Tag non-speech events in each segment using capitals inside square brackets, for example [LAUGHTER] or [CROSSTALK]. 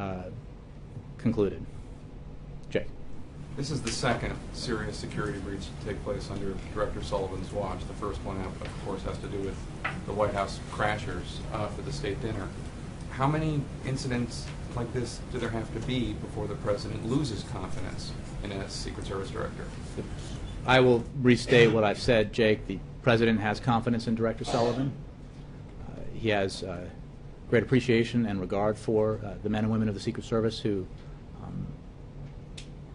uh, concluded. Jake? This is the second serious security breach to take place under Director Sullivan's watch. The first one, of course, has to do with the White House crashers uh, for the state dinner. How many incidents like this do there have to be before the president loses confidence in a Secret Service director? I will restate what I've said, Jake. The President has confidence in Director Sullivan. Uh, He has uh, great appreciation and regard for uh, the men and women of the Secret Service who um,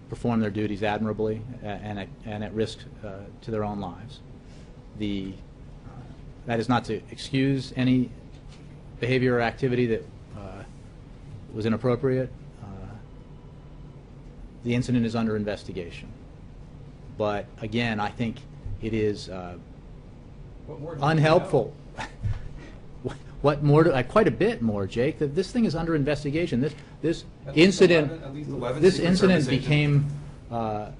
perform their duties admirably and at, and at risk uh, to their own lives. The, uh, that is not to excuse any behavior or activity that uh, was inappropriate. Uh, The incident is under investigation. But again, I think it is uh, What more do you unhelpful. [LAUGHS] What more, do- uh, quite a bit more, Jake, that this thing is under investigation. This, this At incident, 11 at least 11 this incident became, uh, uh,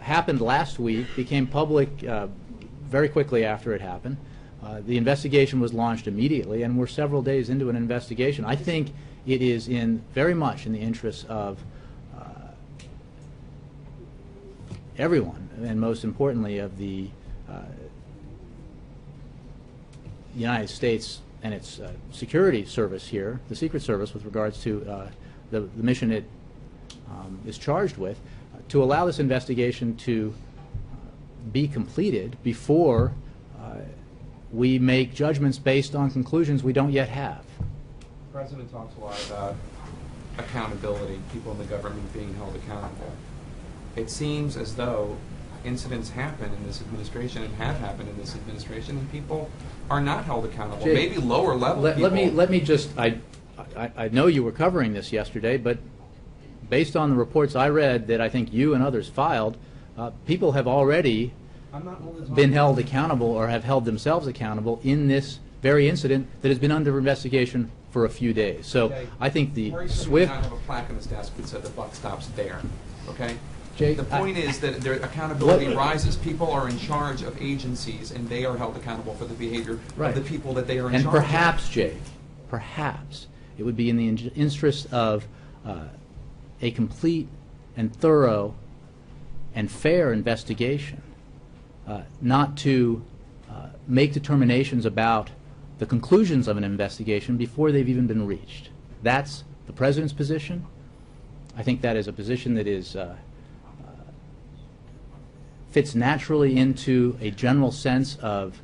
happened last week, became public uh, very quickly after it happened. Uh, The investigation was launched immediately, and we're several days into an investigation. I think it is in, very much in the interests of uh, everyone, and most importantly, of the uh, United States and its security service here, the Secret Service, with regards to uh, the, the mission it um, is charged with, uh, to allow this investigation to uh, be completed before we make judgments based on conclusions we don't yet have. The president talks a lot about accountability, people in the government being held accountable. It seems as though incidents happen in this administration and have happened in this administration, and people are not held accountable. Jake, Maybe lower level Let, people. let me let me just I, I I know you were covering this yesterday, but based on the reports I read that I think you and others filed, uh, people have already I'm not only talking- been held accountable or have held themselves accountable in this very incident that has been under investigation for a few days. So Okay. I think the swift. not have a plaque on his desk that said the buck stops there. Okay. Jake, the point is that their accountability rises. People are in charge of agencies, and they are held accountable for the behavior Right. of the people that they are in And charge of. perhaps, Jake, perhaps, it would be in the in- interest of uh, a complete and thorough and fair investigation, uh, not to uh, make determinations about the conclusions of an investigation before they've even been reached. That's the President's position. I think that is a position that is uh, fits naturally into a general sense of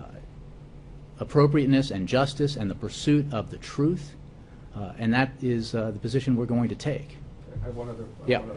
uh, appropriateness and justice and the pursuit of the truth, uh, and that is uh, the position we're going to take. I have one other. Yeah. one other